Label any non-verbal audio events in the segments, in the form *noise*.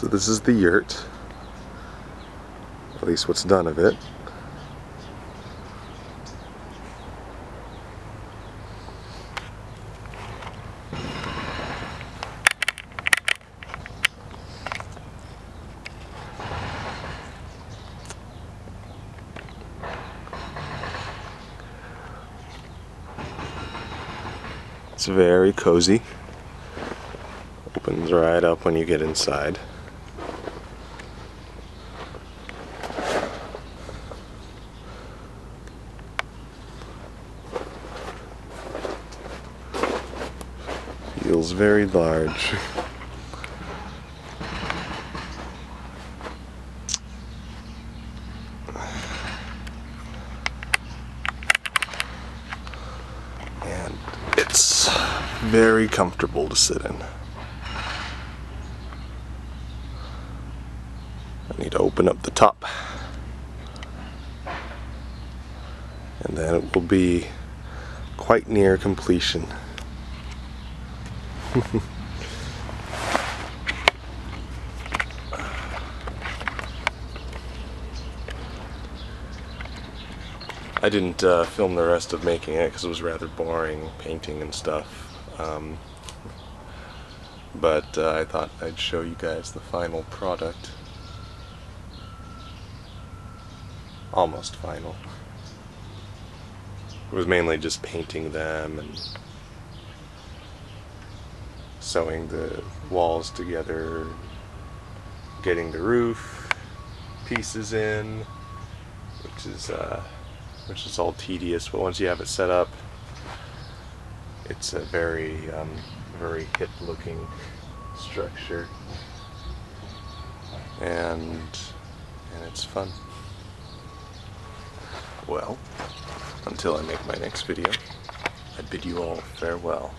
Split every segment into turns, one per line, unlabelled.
So this is the yurt. At least what's done of it. It's very cozy. Opens right up when you get inside. Feels very large. and it's very comfortable to sit in. I need to open up the top and then it will be quite near completion. *laughs* I didn't uh, film the rest of making it because it was rather boring, painting and stuff. Um, but uh, I thought I'd show you guys the final product. Almost final. It was mainly just painting them and sewing the walls together, getting the roof pieces in, which is uh, which is all tedious, but once you have it set up, it's a very, um, very hip looking structure. And, and it's fun. Well, until I make my next video, I bid you all farewell.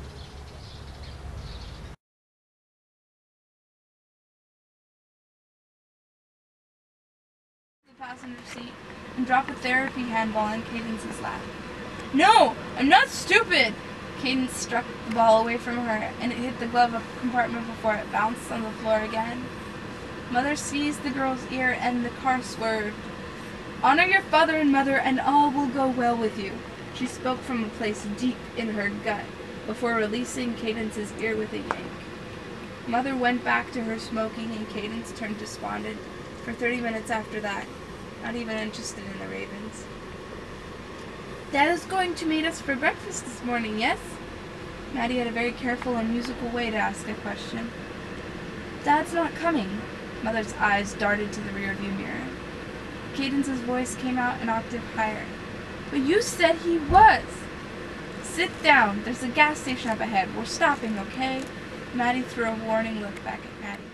Passenger seat and drop a therapy handball in Cadence's lap. No! I'm not stupid! Cadence struck the ball away from her and it hit the glove compartment before it bounced on the floor again. Mother seized the girl's ear and the car swerved. Honor your father and mother and all will go well with you. She spoke from a place deep in her gut before releasing Cadence's ear with a yank. Mother went back to her smoking and Cadence turned despondent for 30 minutes after that, not even interested in the ravens. Dad is going to meet us for breakfast this morning, yes? Maddie had a very careful and musical way to ask a question. Dad's not coming. Mother's eyes darted to the rearview mirror. Cadence's voice came out an octave higher. But you said he was! Sit down. There's a gas station up ahead. We're stopping, okay? Maddie threw a warning look back at Maddie.